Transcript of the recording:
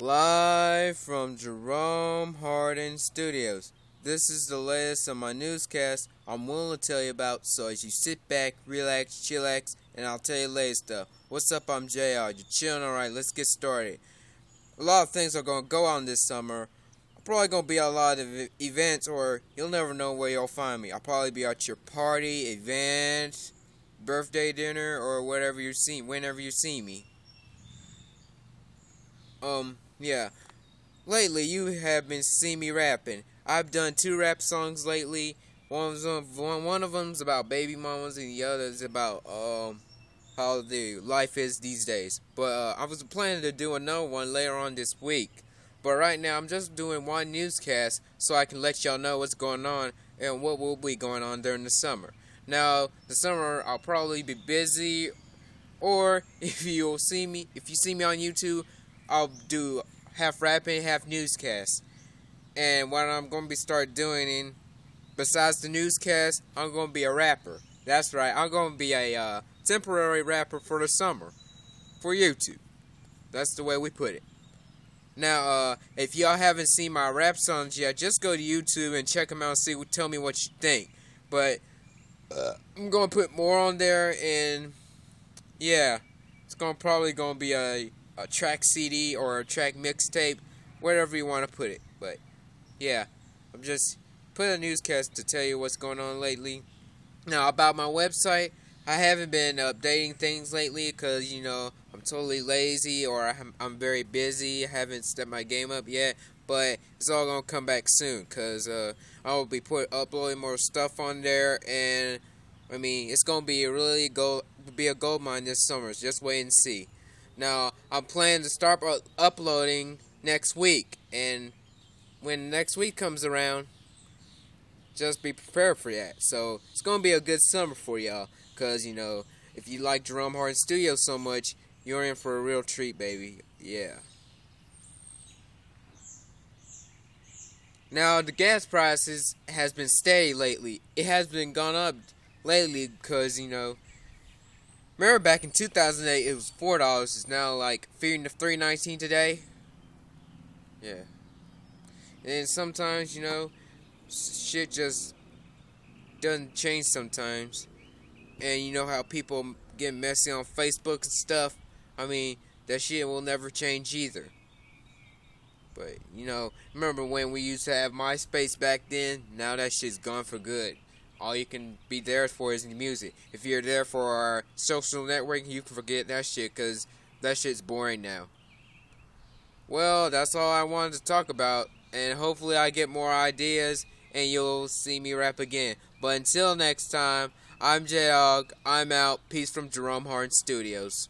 Live from Jerome Hardin Studios. This is the latest of my newscast I'm willing to tell you about, so as you sit back, relax, chillax, and I'll tell you latest stuff. What's up, I'm JR. You chilling? Alright, let's get started. A lot of things are going to go on this summer. Probably going to be a lot of events, or you'll never know where you'll find me. I'll probably be at your party, event, birthday dinner, or whatever you see, whenever you see me. Um, yeah. Lately, you have been seeing me rapping. I've done two rap songs lately. One of them, one, of them's about baby mamas, and the other is about um how the life is these days. But uh, I was planning to do another one later on this week. But right now, I'm just doing one newscast so I can let y'all know what's going on and what will be going on during the summer. Now, the summer I'll probably be busy, or if you'll see me, if you see me on YouTube, I'll do half rapping, half newscast. And what I'm going to be start doing, in, besides the newscast, I'm going to be a rapper. That's right, I'm going to be a uh, temporary rapper for the summer for YouTube. That's the way we put it. Now, uh, if y'all haven't seen my rap songs yet, just go to YouTube and check them out and see. Tell me what you think. But uh, I'm gonna put more on there, and yeah, it's gonna probably gonna be a a track CD or a track mixtape, whatever you want to put it. But yeah, I'm just put a newscast to tell you what's going on lately. Now about my website, I haven't been updating things lately because you know I'm totally lazy or I'm, I'm very busy. I haven't stepped my game up yet, but it's all gonna come back soon because uh, I will be put uploading more stuff on there, and I mean it's gonna be a really gold be a gold mine this summer. So Just wait and see. Now, I'm planning to start uploading next week, and when next week comes around, just be prepared for that. So, it's to be a good summer for y'all, because, you know, if you like Jerome Hardin Studio so much, you're in for a real treat, baby. Yeah. Now, the gas prices has been steady lately. It has been gone up lately because, you know, Remember back in 2008, it was four dollars. It's now like three nineteen today. Yeah. And sometimes you know, shit just doesn't change sometimes. And you know how people get messy on Facebook and stuff. I mean, that shit will never change either. But you know, remember when we used to have MySpace back then? Now that shit's gone for good all you can be there for is the music. If you're there for our social networking, you can forget that shit because that shit's boring now. Well, that's all I wanted to talk about, and hopefully I get more ideas and you'll see me rap again. But until next time, I'm J-Og. I'm out. Peace from Jerome Hardin Studios.